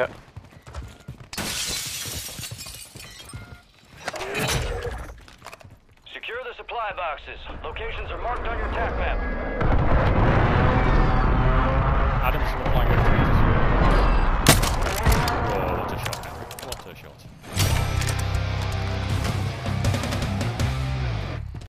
Okay. Secure the supply boxes. Locations are marked on your tac map. Adam's replying over to me. Whoa, what a shot. What a shot.